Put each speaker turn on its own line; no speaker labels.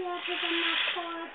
Leute, wenn mal